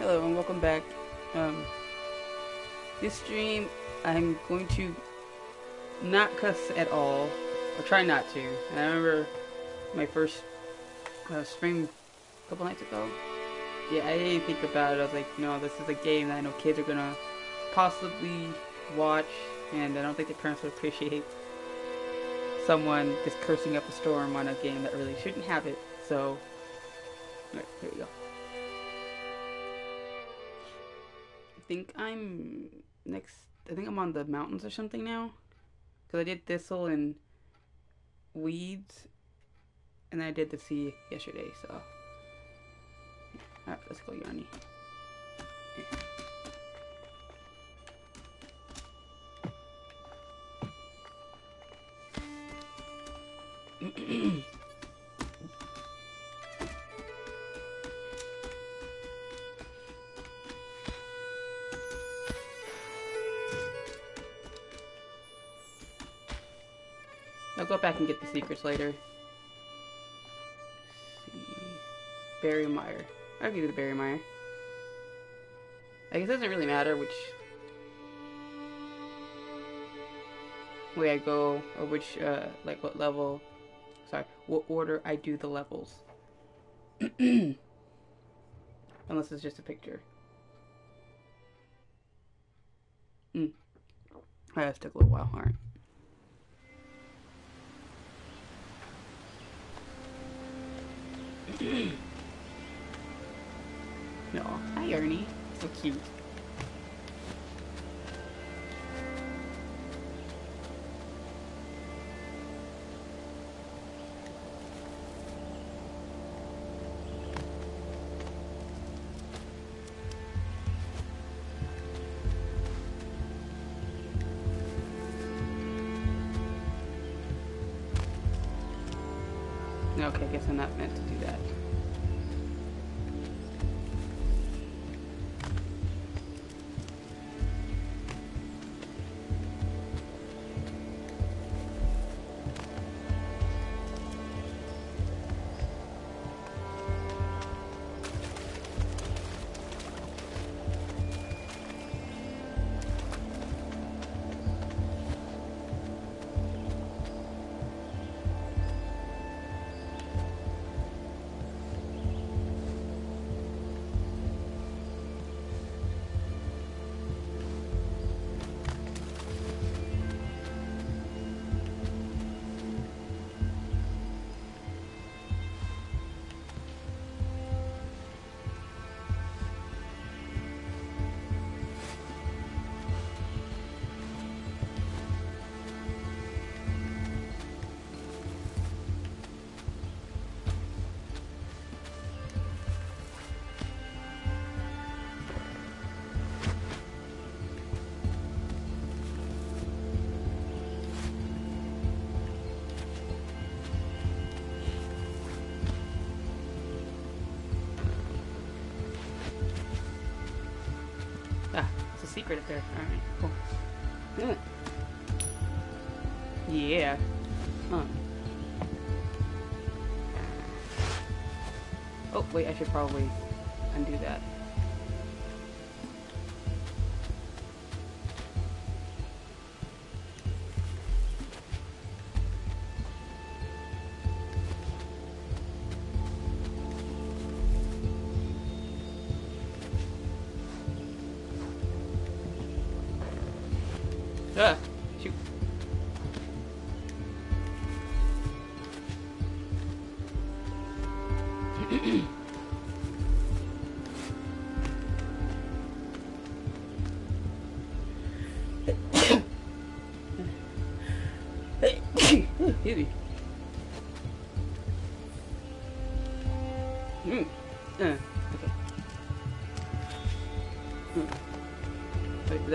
Hello and welcome back. Um, this stream, I'm going to not cuss at all, or try not to. And I remember my first uh, stream a couple nights ago. Yeah, I didn't think about it. I was like, no, this is a game that I know kids are gonna possibly watch, and I don't think the parents would appreciate someone just cursing up a storm on a game that really shouldn't have it. So, right, here we go. Think I'm next. I think I'm on the mountains or something now, because I did thistle and weeds, and I did the sea yesterday. So, all right, let's go, Yarny. Go get the secrets later. Let's see. Berry Mire. I'll give you the Berry Mire. I guess it doesn't really matter which way I go or which, uh, like what level, sorry, what order I do the levels. Unless it's just a picture. Hmm. That took a little while, alright. no. Hi, Ernie. So cute. Secret up there. Alright, cool. Good. Yeah. Huh. Oh, wait, I should probably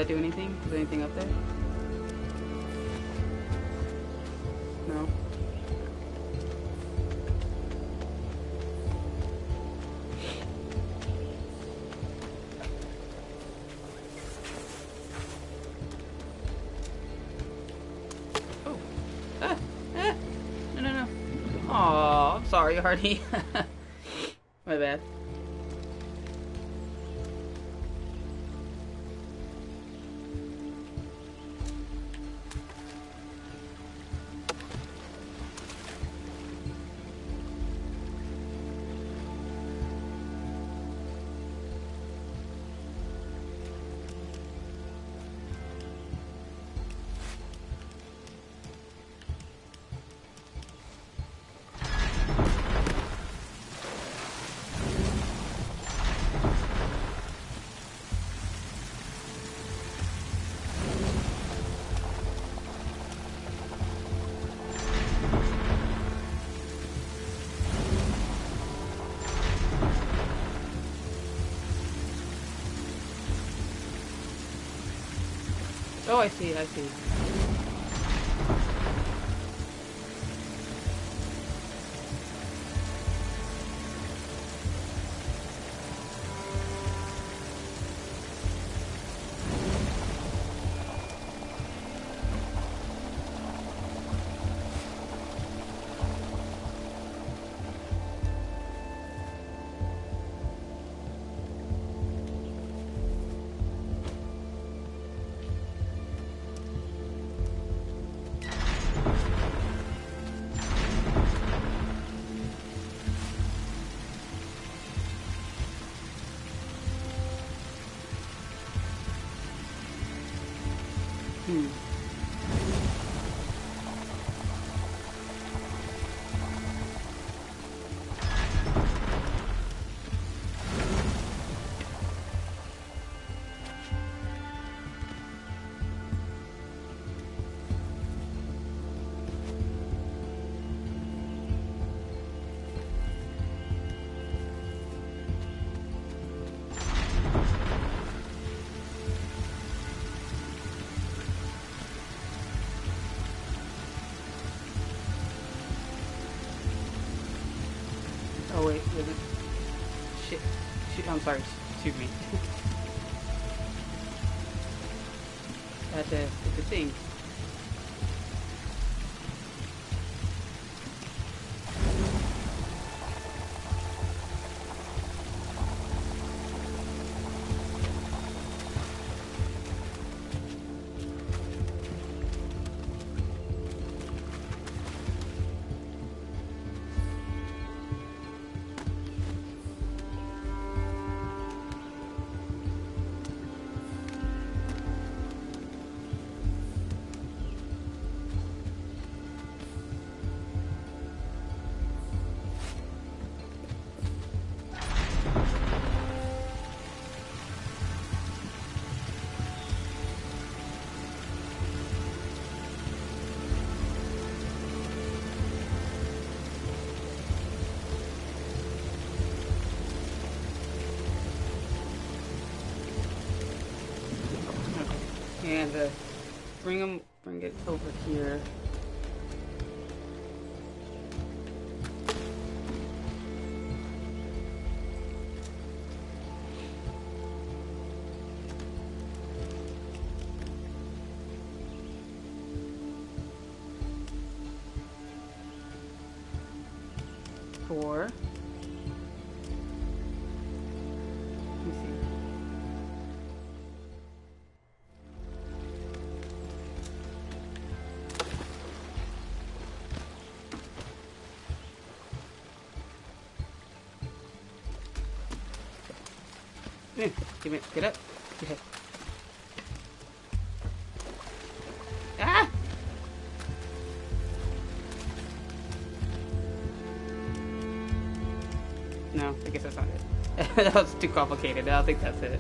Do anything? Is there anything up there? No. Oh. Ah, ah. No, no, no. Aw, I'm sorry, Hardy. I see, I see. Bring them, bring it over here. Four. Eh, Give it. Get up. Get up. Ah! No, I guess that's not it. that was too complicated. I don't think that's it.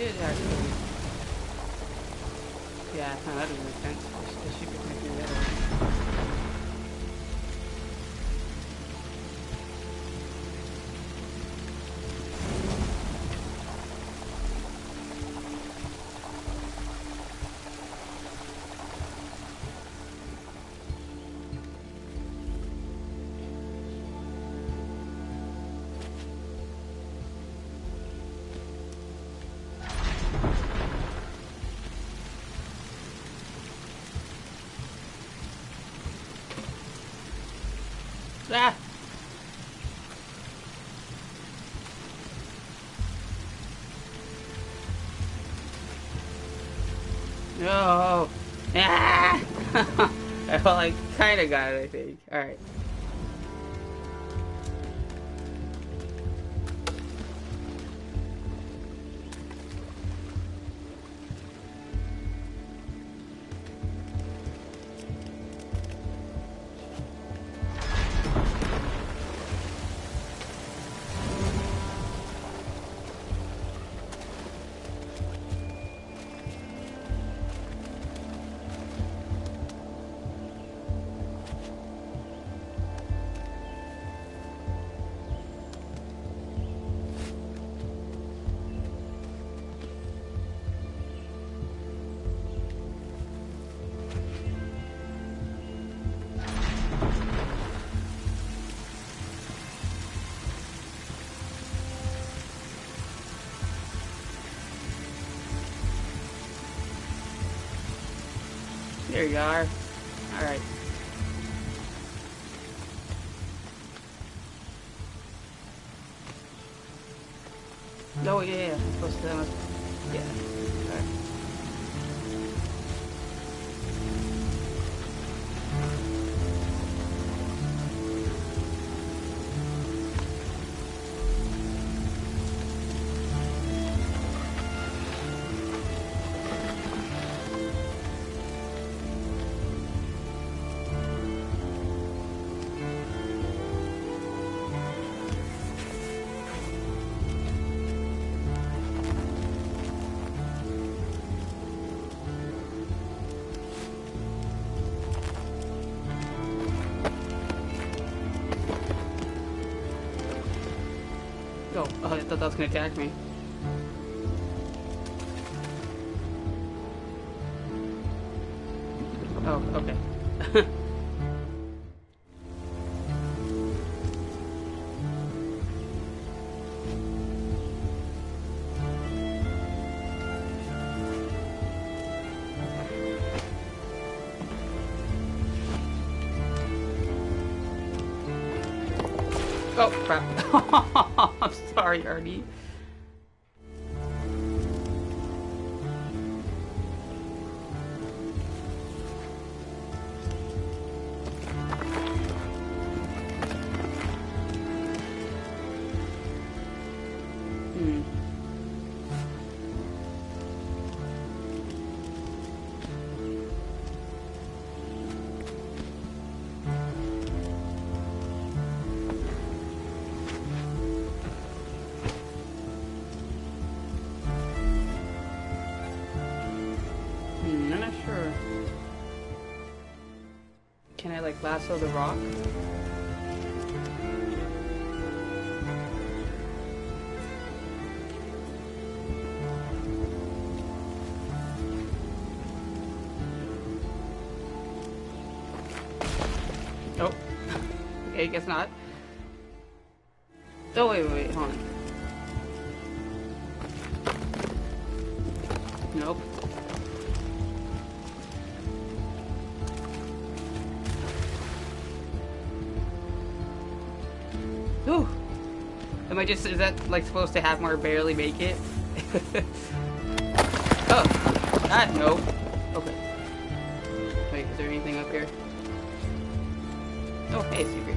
Should actually. Ah! No! Ah! well, I kind of got it, I think. Alright. You are. Oh, I thought that was gonna attack me. Oh, crap. I'm sorry, Artie. Lasso the rock? Oh. okay, guess not. Oh, wait, wait, wait, hold on. That like supposed to have more barely make it? oh. Ah, no. Okay. Wait, is there anything up here? Oh, hey, secret.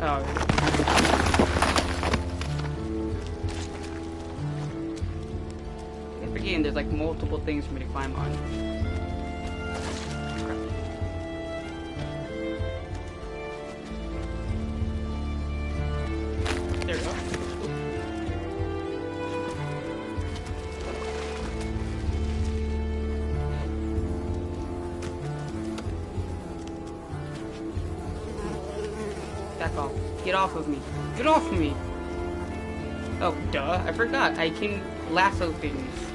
oh. Again, there's like multiple things for me to climb on. off of me. Get off me! Oh, duh, I forgot. I can lasso things.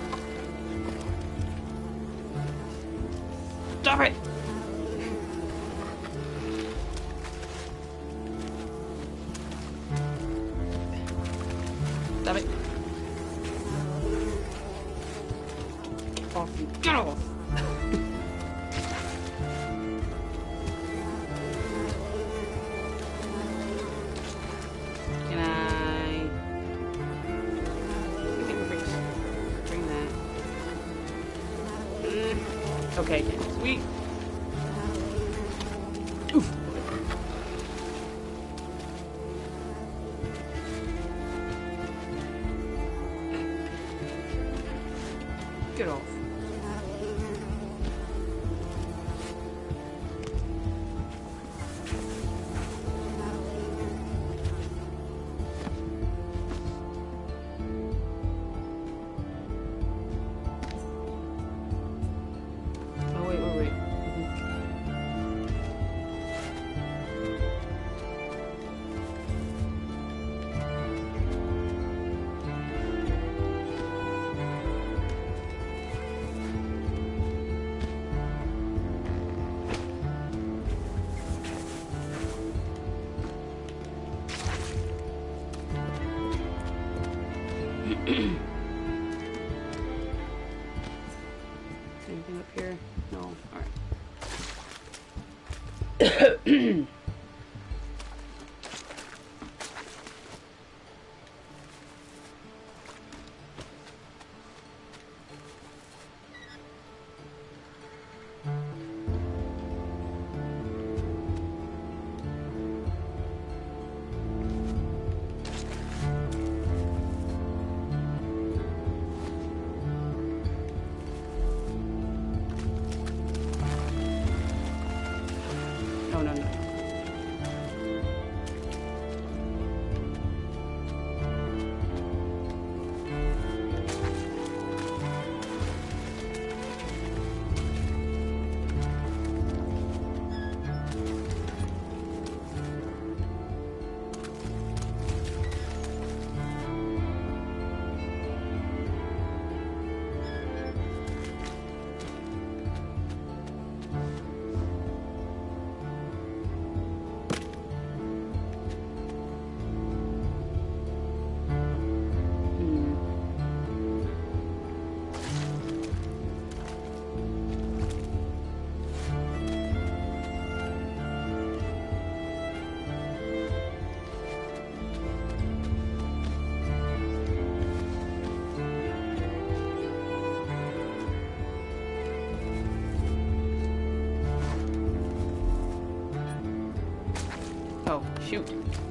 Shoot.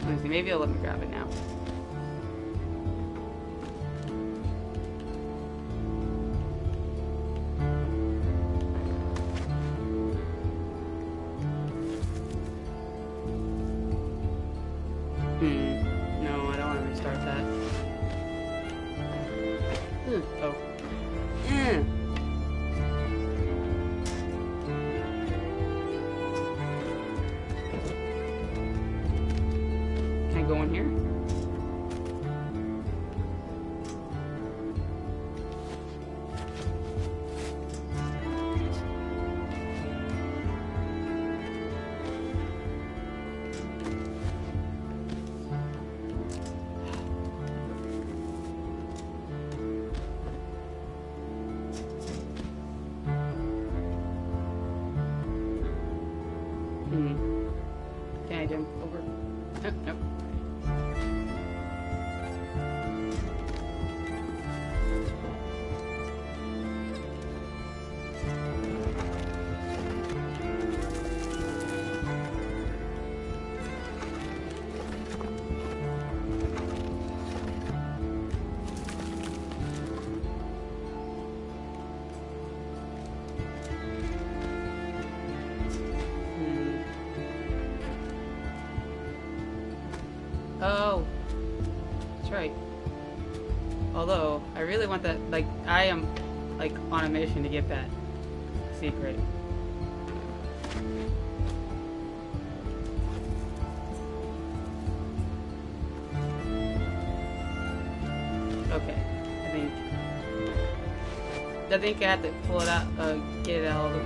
Let me see, maybe I'll let me grab it want that, like I am, like on a mission to get that secret. Okay, I think I think I have to pull it out, uh, get it out a little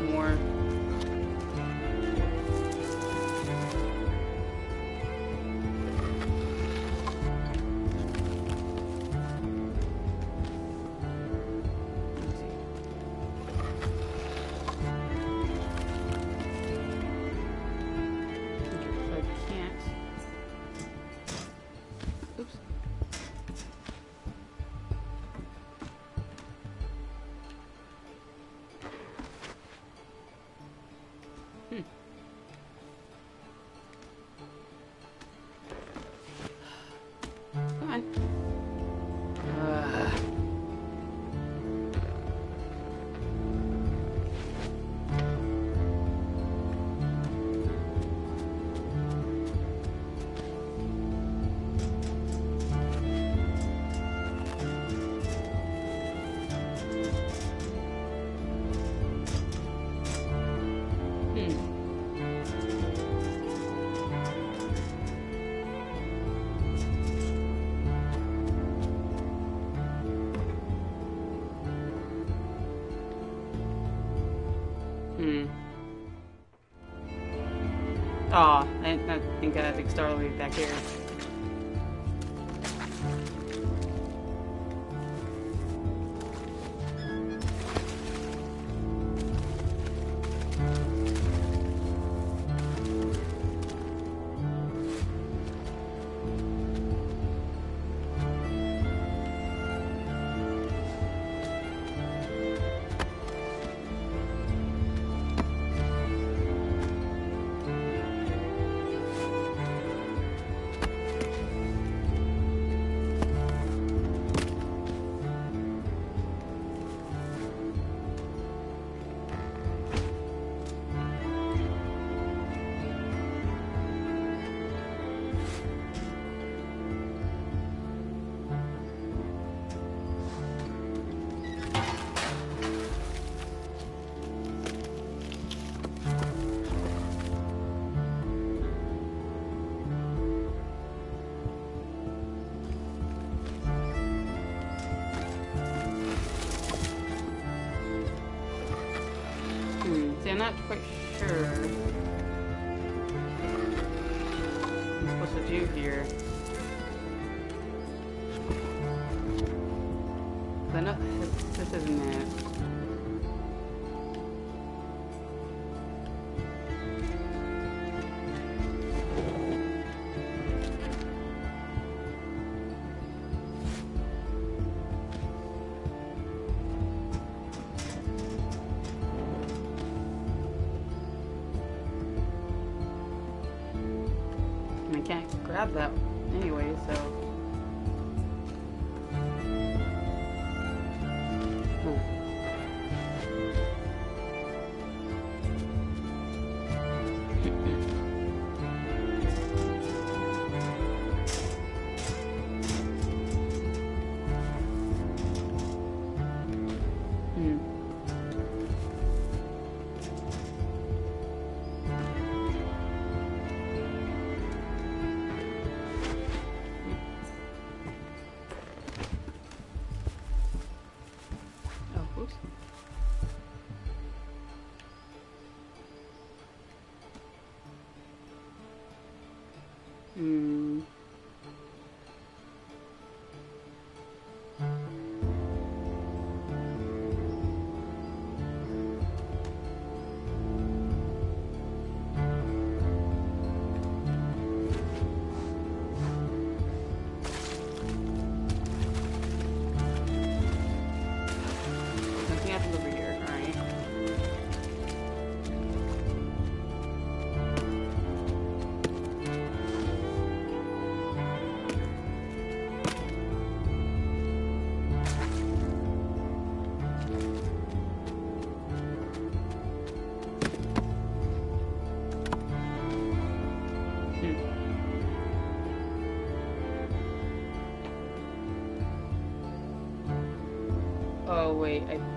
didn't I think uh, I star way back here.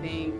Wait,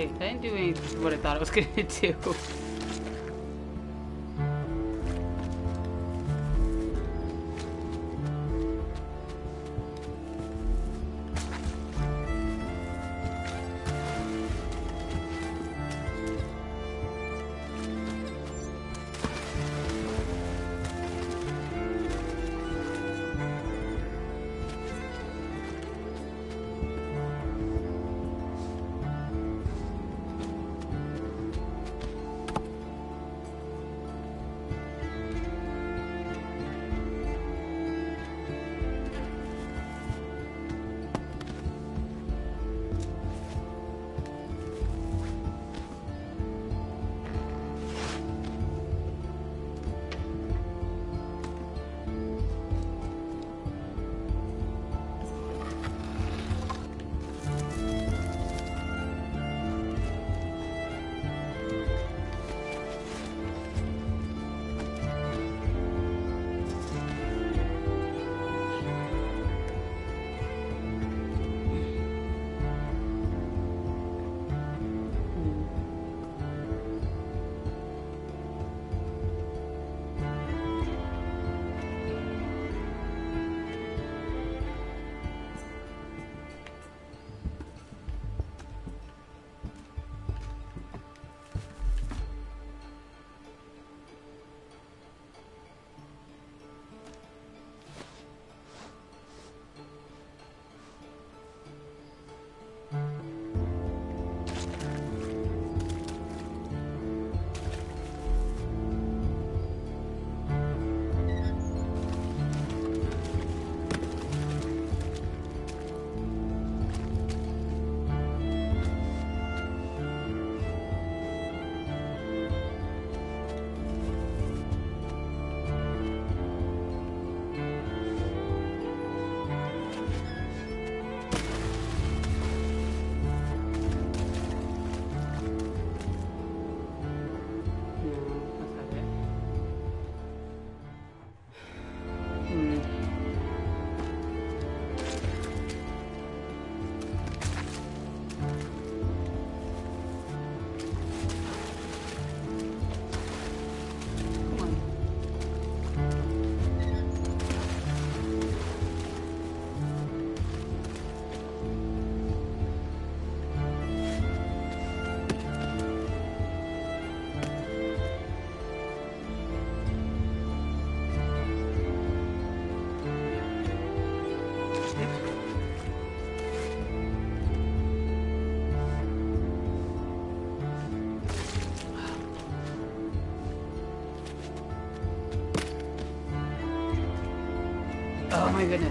Okay, that didn't do any what I thought it was gonna do. My goodness.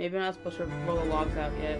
Maybe I'm not supposed to roll the logs out yet.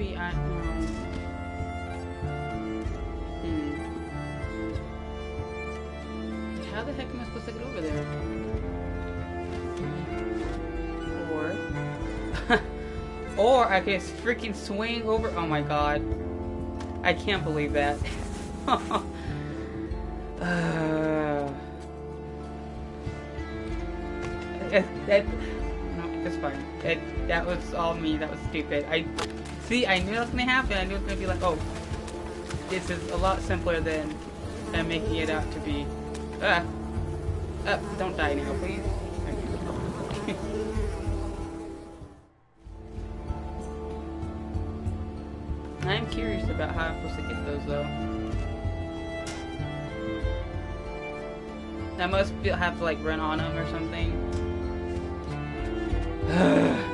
Maybe I. Um, hmm. How the heck am I supposed to get over there? Or. or I can freaking swing over. Oh my god. I can't believe that. uh, it, that, no, it's fine. It, that was all me. That was stupid. I see. I knew that was gonna happen. I knew it was gonna be like, oh, this is a lot simpler than than making it out to be. Ah, uh, don't die now, please. I'm curious about how I'm supposed to get those though. I must be, have to like run on them or something.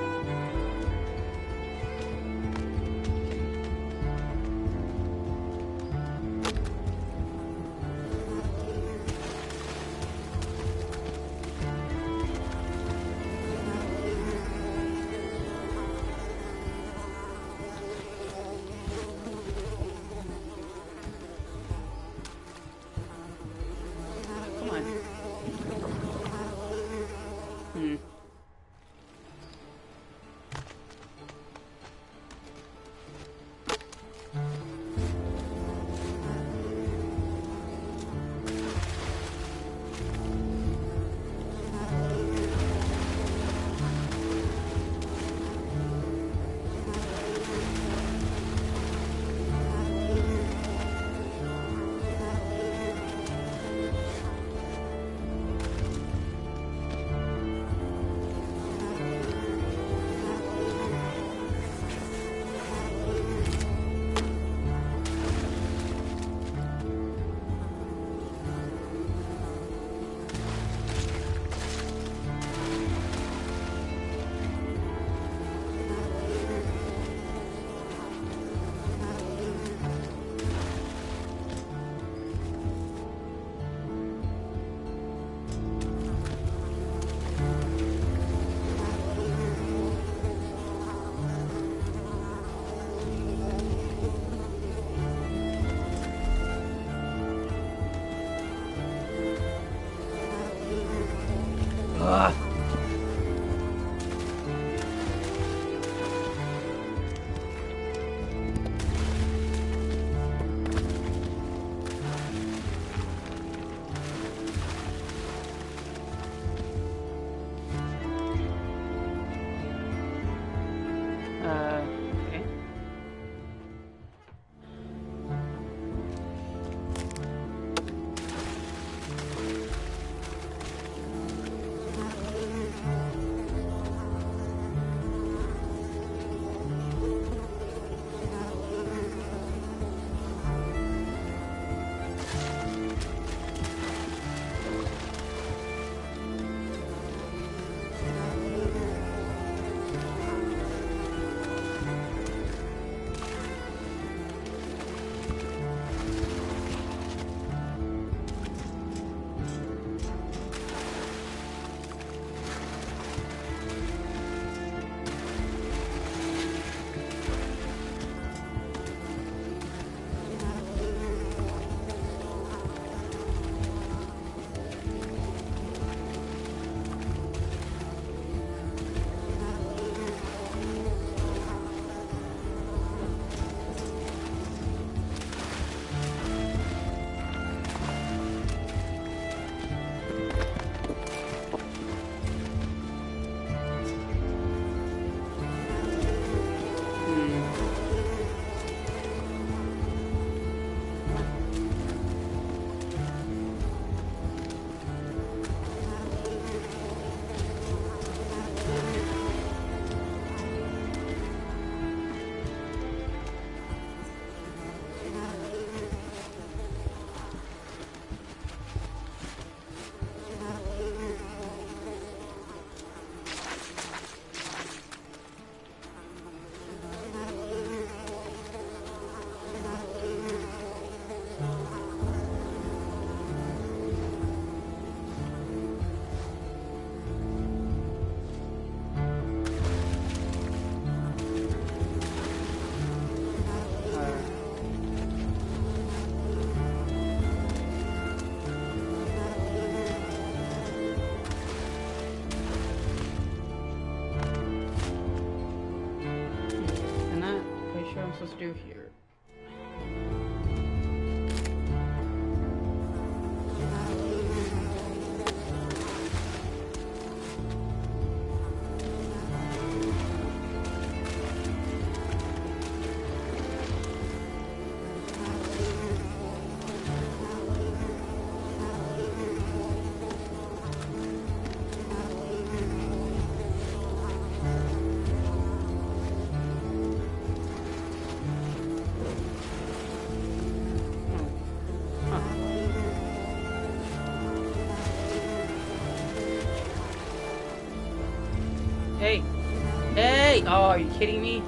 Oh, are you kidding me?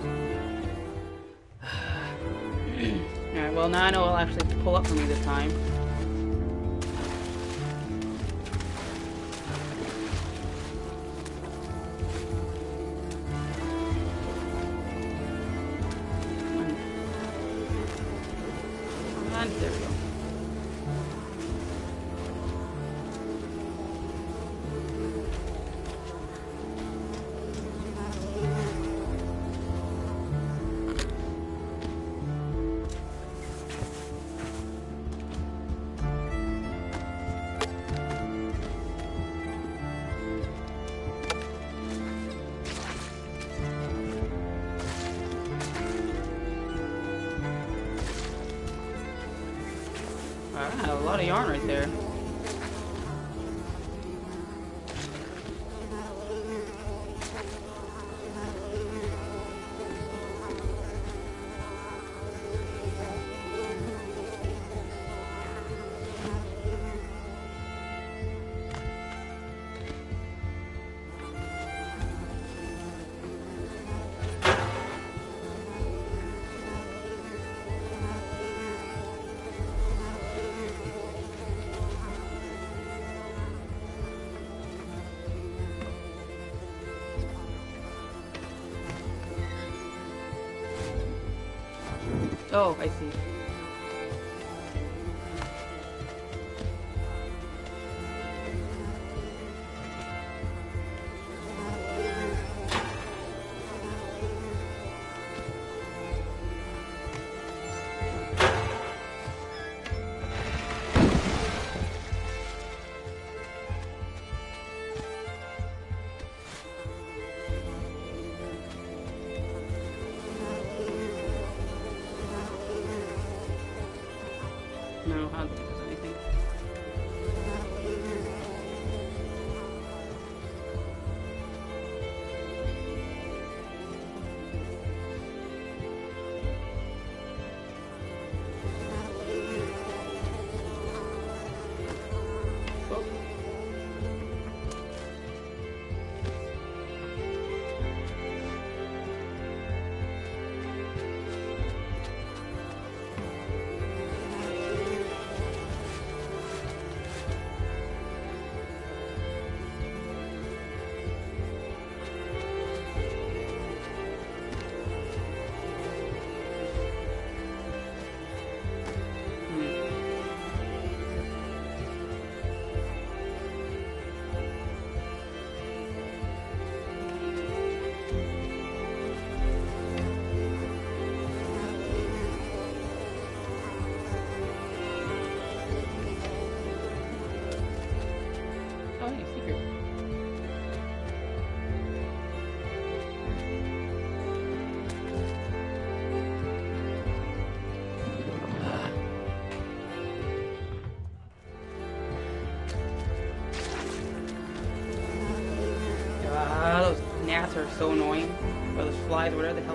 Alright, well now I know it'll actually pull up for me this time. Oh, I see. So annoying. Or those flies, whatever the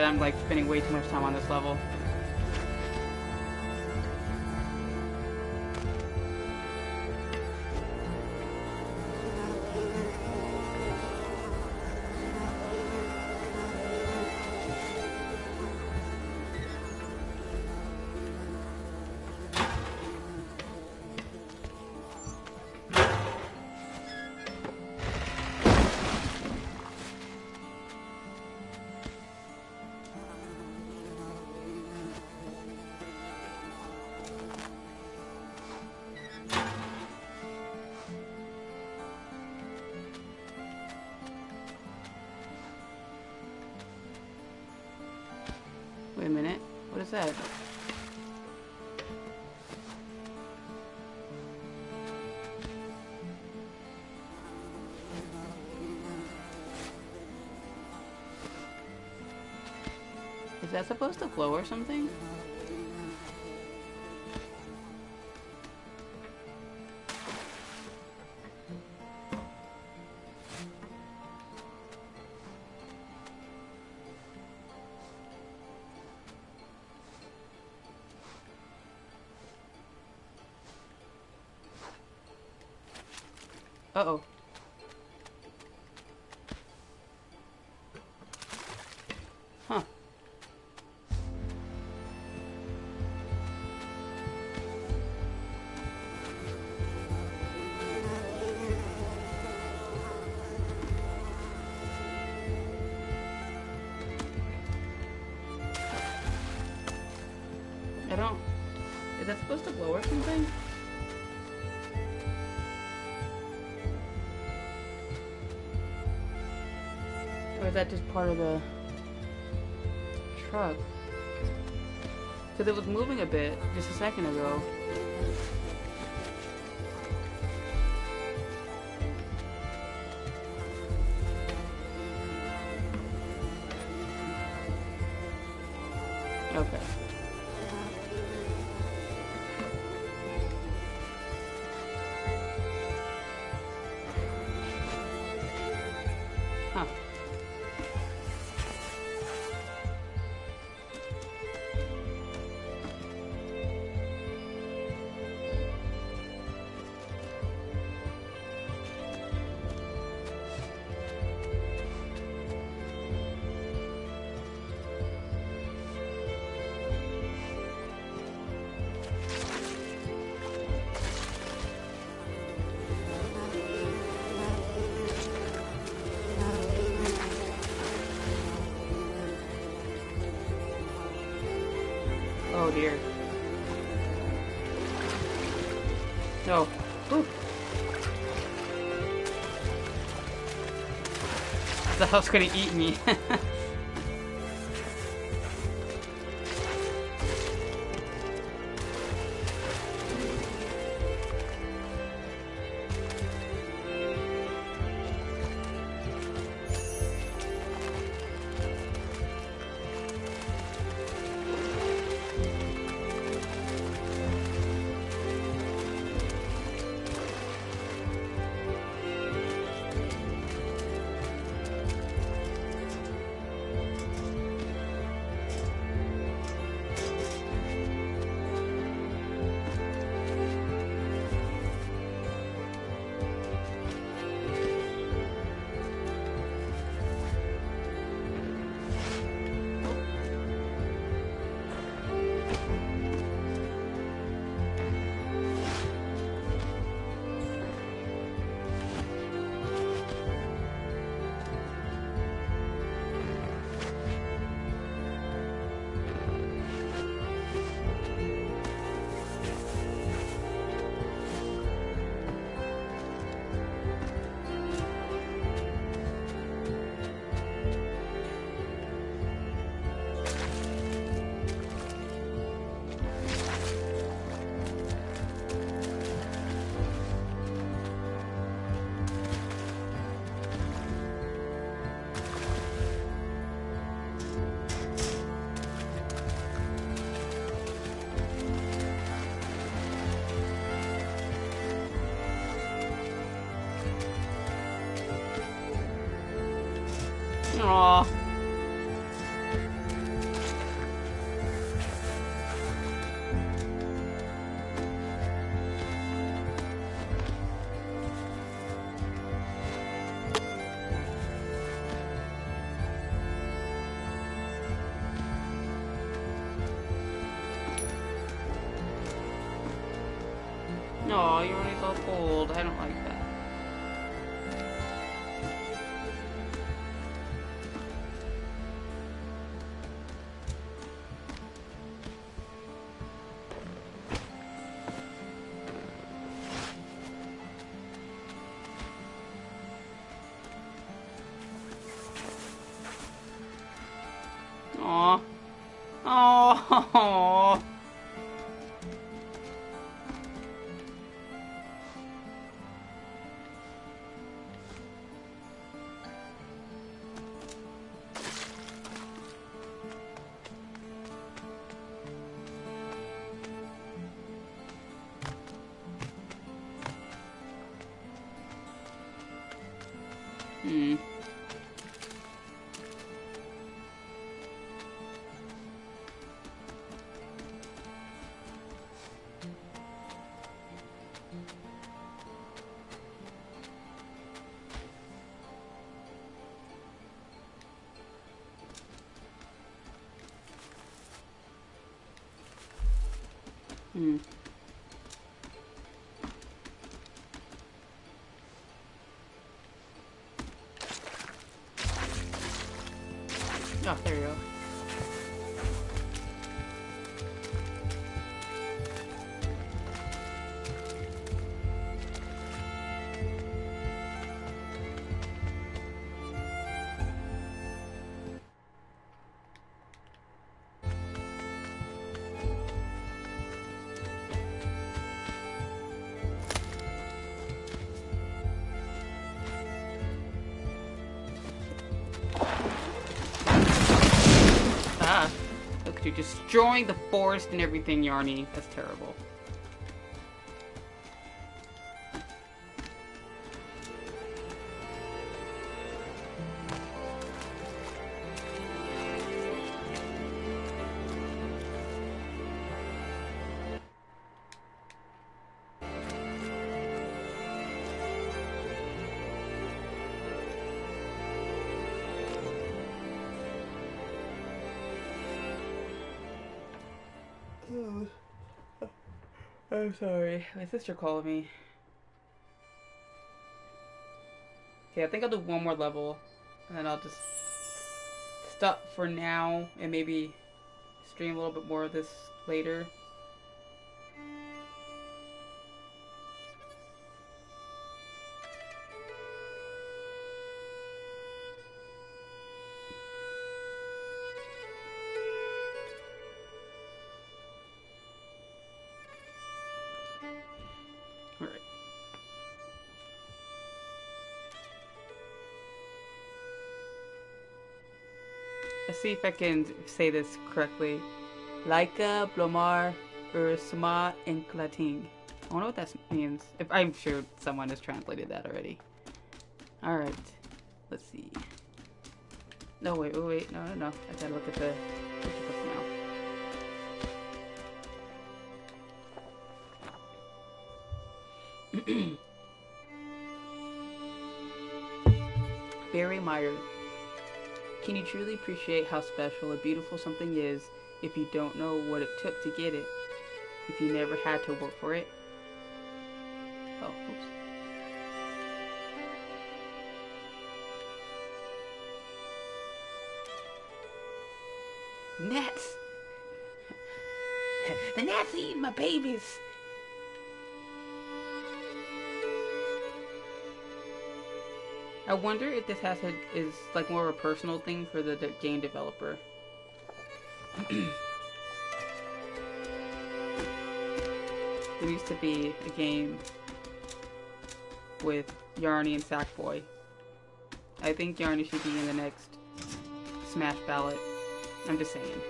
It. I'm like spending way too much time on this level. Is that supposed to glow or something? Uh-oh. Huh. That just part of the truck? Because it was moving a bit just a second ago. The hell's gonna eat me? Hmm. Oh, there you go. Destroying the forest and everything, Yarny. That's terrible. I'm sorry. My sister called me. Okay, I think I'll do one more level, and then I'll just stop for now, and maybe stream a little bit more of this later. See if I can say this correctly. Laika, Blomar, Ursuma, and Klating. I wonder what that means. If I'm sure someone has translated that already. Alright. Let's see. No, wait, wait, wait. No, no, no. I gotta look at the picture book now. Berry Mire. Can you truly appreciate how special and beautiful something is if you don't know what it took to get it? If you never had to work for it? Oh, oops. Gnats! the gnats eating my babies! I wonder if this has a, is like more of a personal thing for the de- game developer. there used to be a game with Yarny and Sackboy. I think Yarny should be in the next Smash ballot. I'm just saying.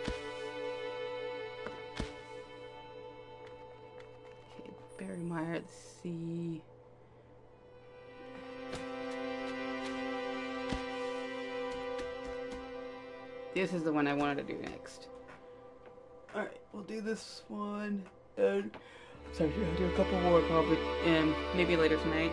This is the one I wanted to do next. Alright, we'll do this one. And sorry, I'll do a couple more probably, and maybe later tonight.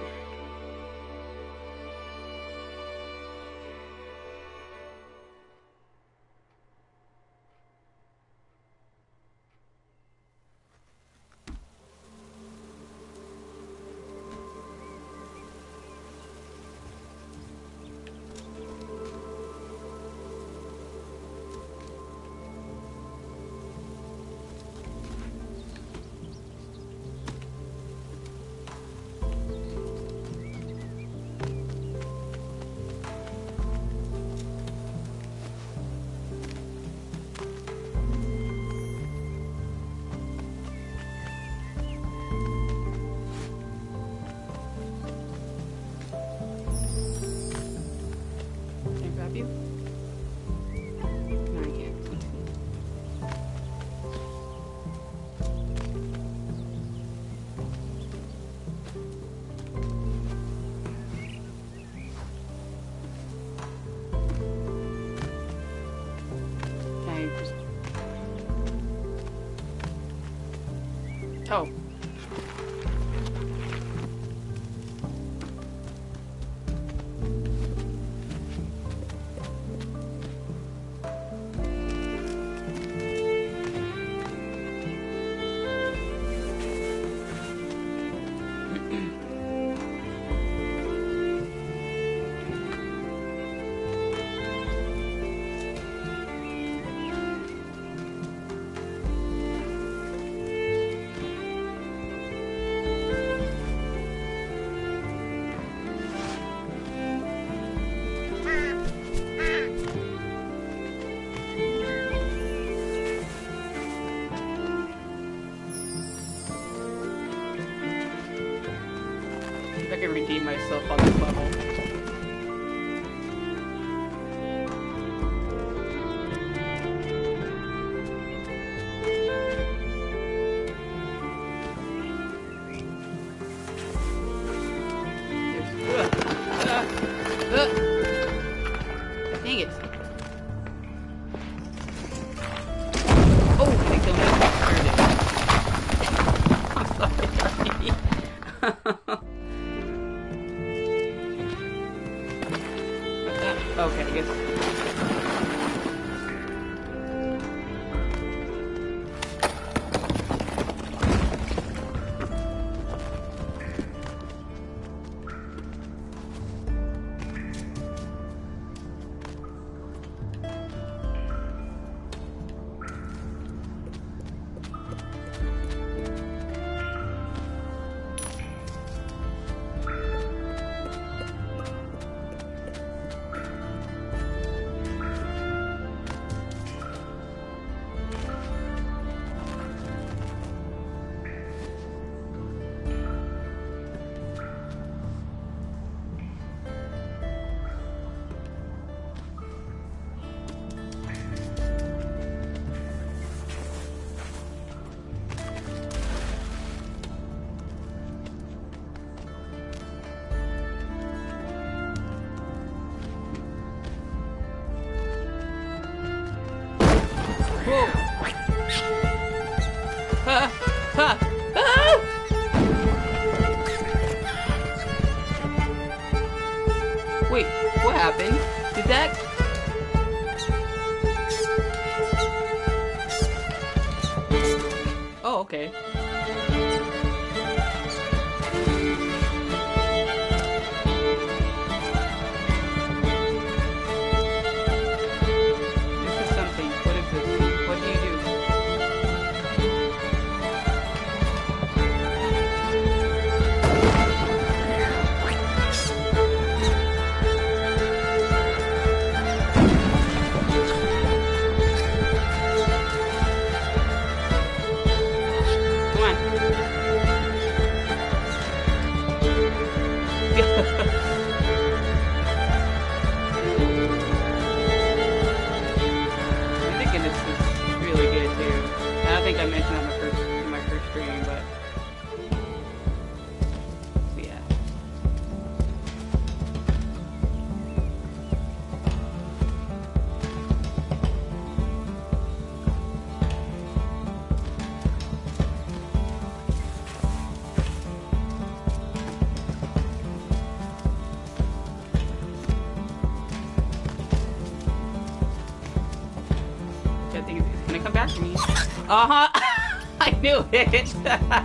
Uh huh. I knew it.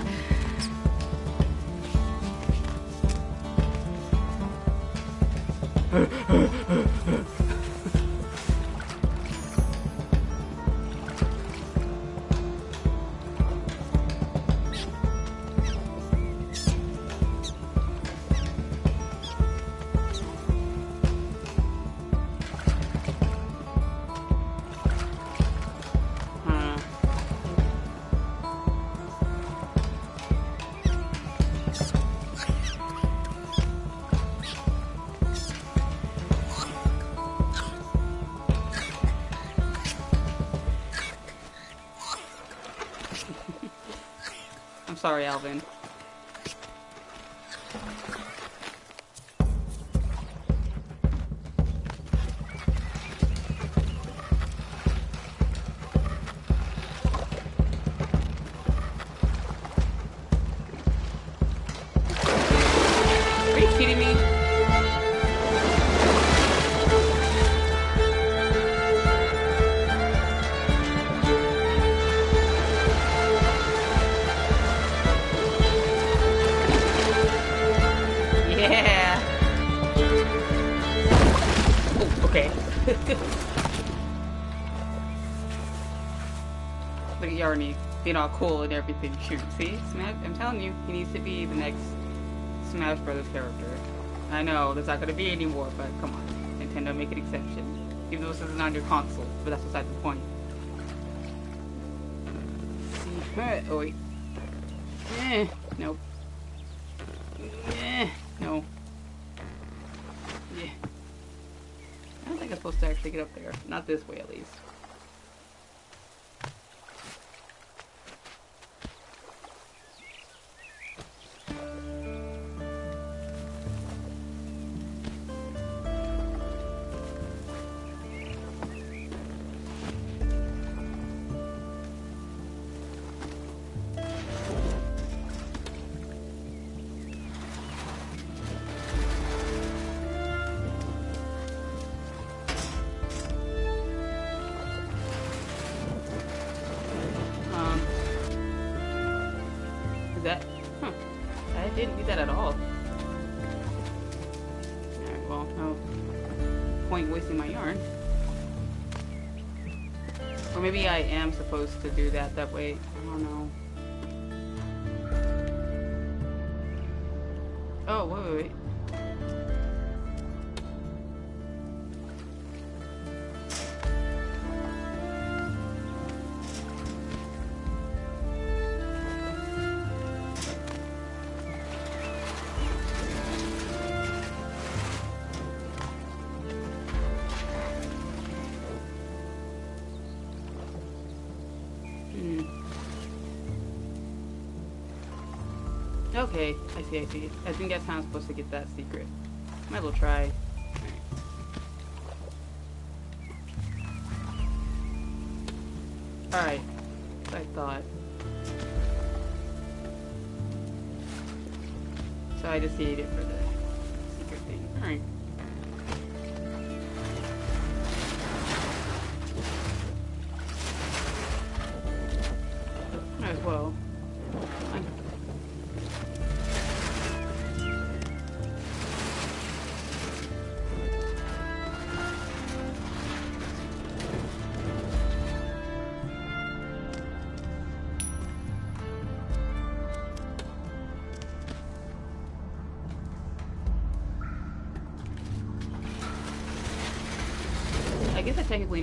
sorry, Alvin. Being all cool and everything. Shoot, see? Smash, I'm telling you, he needs to be the next Smash Brothers character. I know, there's not gonna be any more, but come on. Nintendo, make an exception. Even though this isn't on your console, but that's beside the point. Oh wait. Eh, nope. Eh, no. Yeah. I don't think I'm supposed to actually get up there. Not this way, at least. I am supposed to do that that way. Okay, I see, I see. I think that's how I'm supposed to get that secret. Might as well try. Alright. I thought. So I just need it for the secret thing. Alright. Might as well.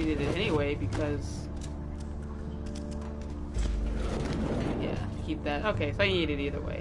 Needed it anyway because. Yeah, keep that. Okay, so I need it either way.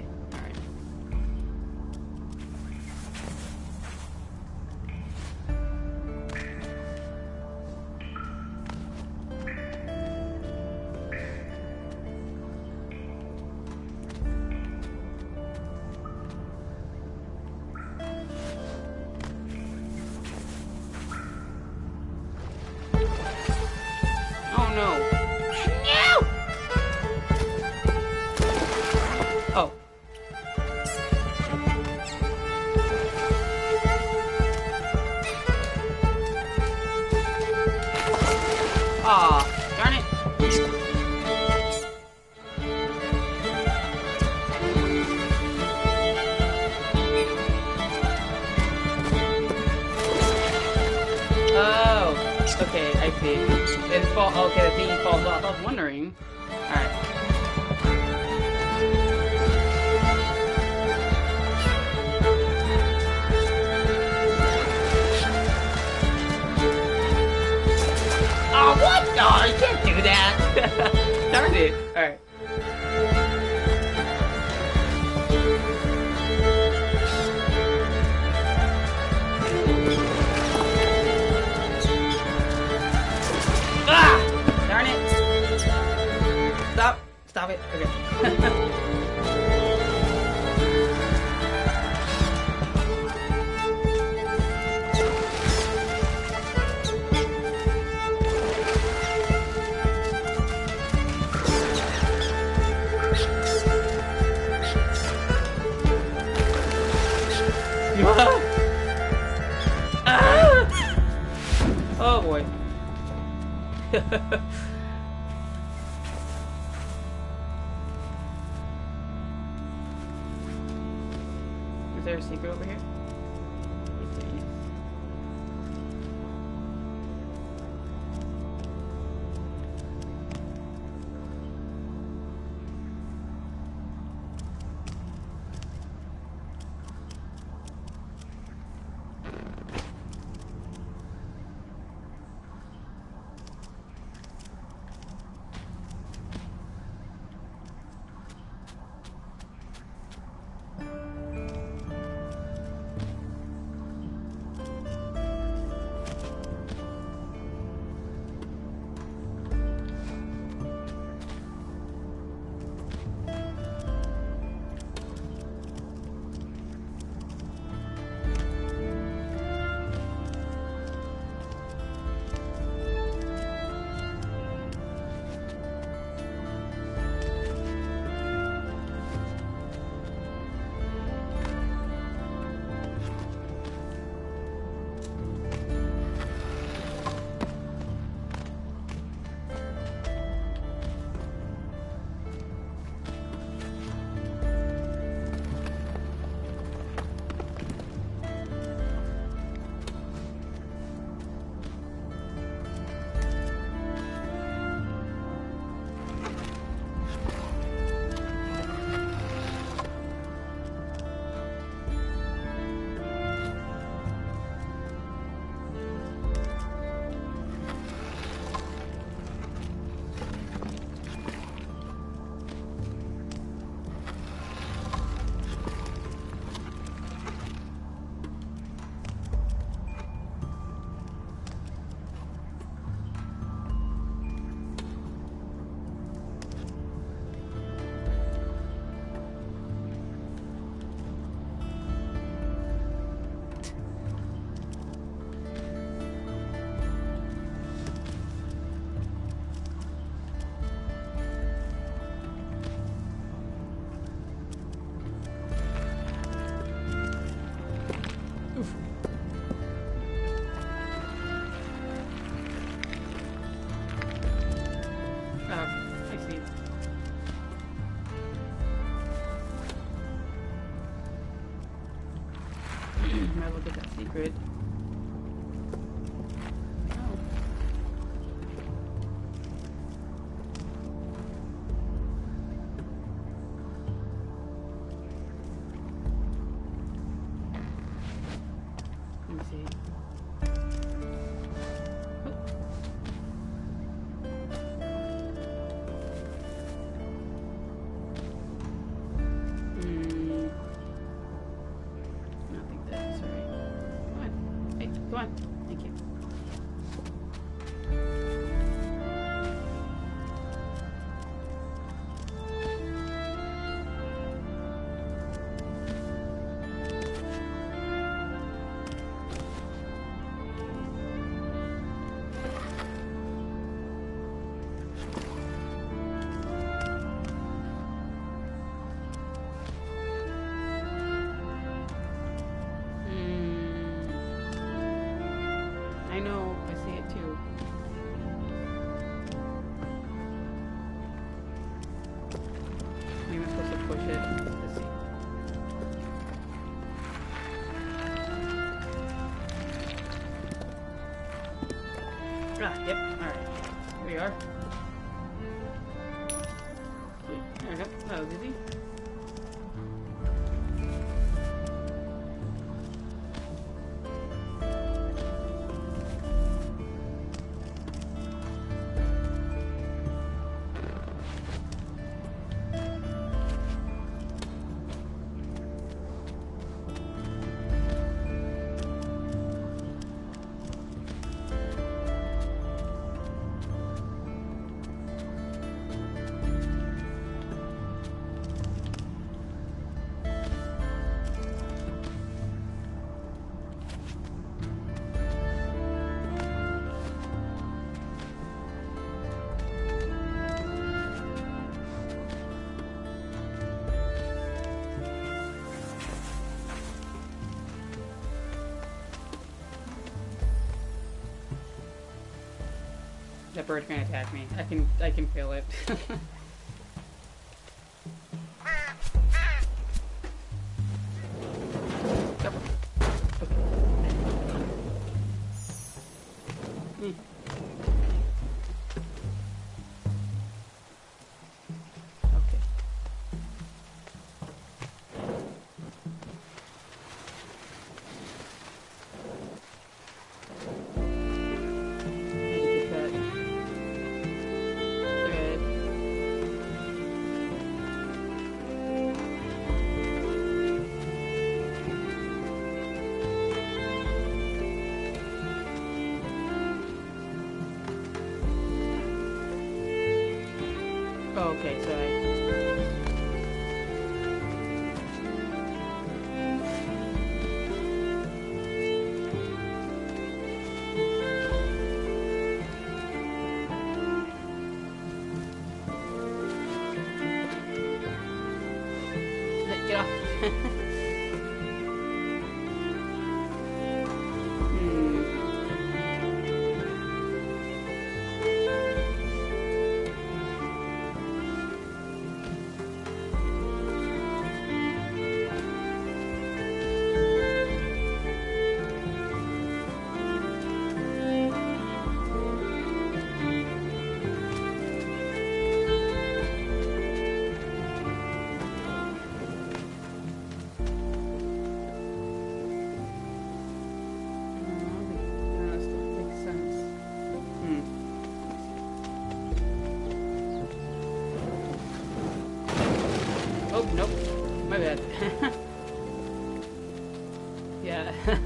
That bird's gonna attack me. I can I can feel it.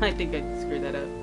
I think I screwed that up.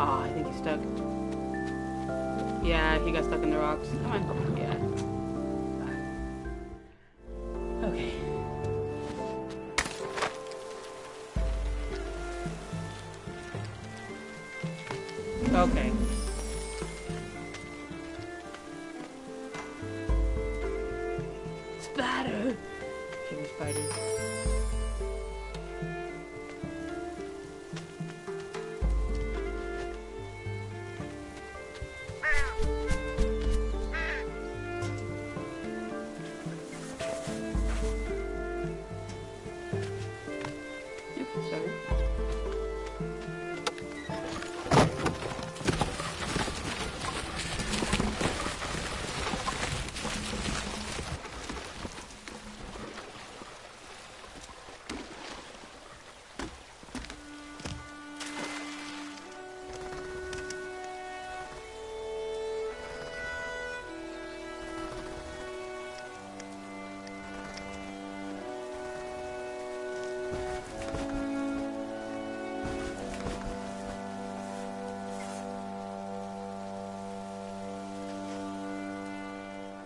Ah, I think he's stuck. Yeah, he got stuck in the rocks.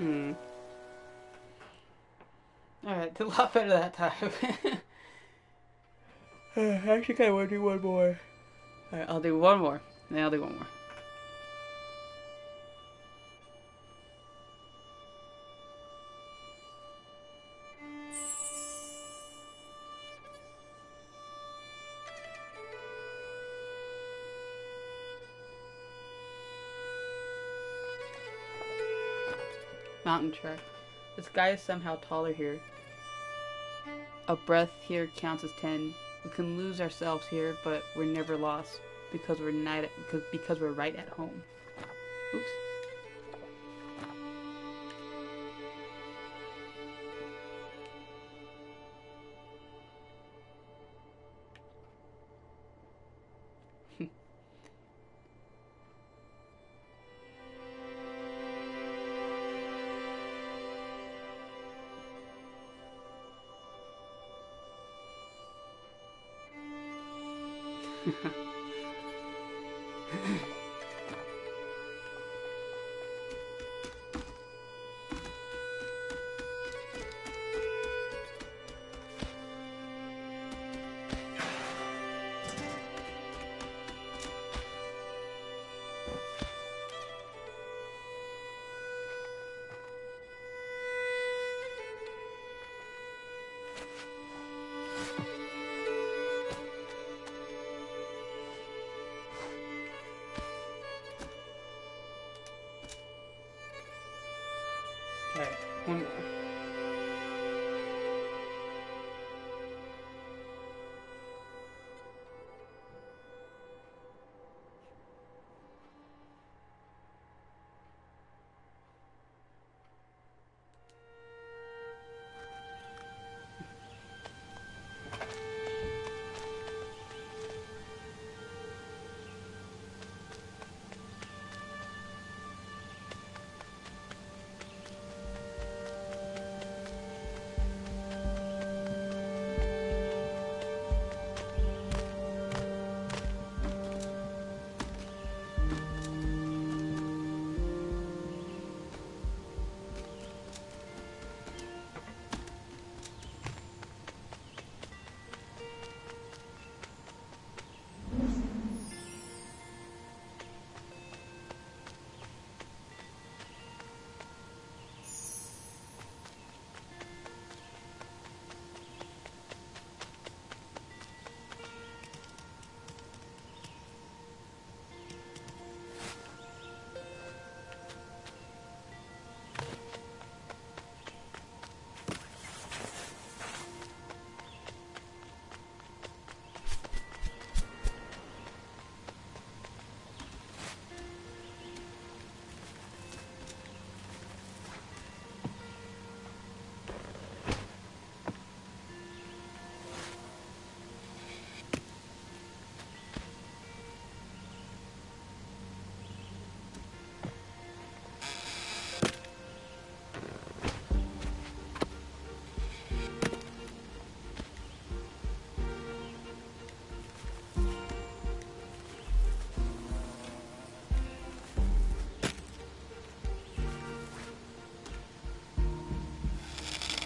Hmm. Alright, did a lot better that time. I actually kind of want to do one more. Alright, I'll do one more. Then I'll do one more. Mountain trek. The sky is somehow taller here. A breath here counts as ten. We can lose ourselves here, but we're never lost because we're not because we're right at home. Oops.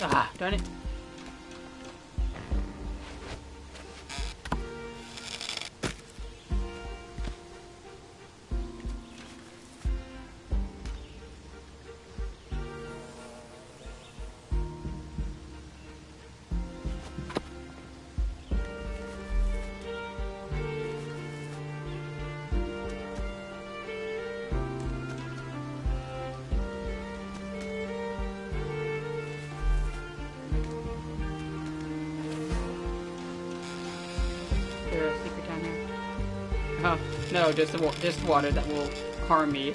Ah, darn it. no, just, just water that will harm me.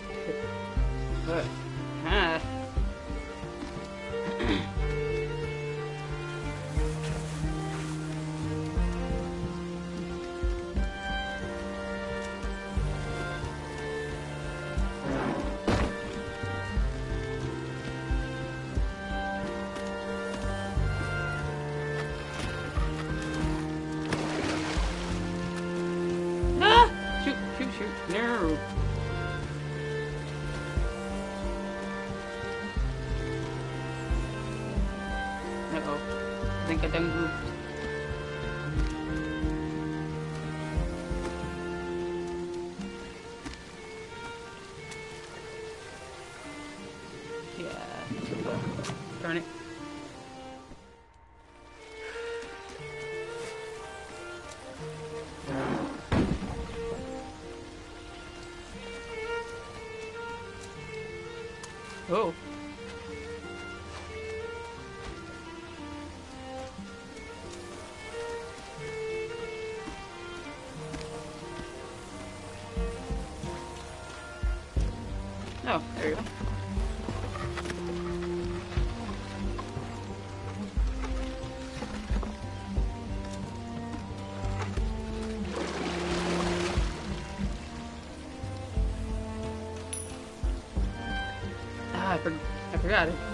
them group. got it.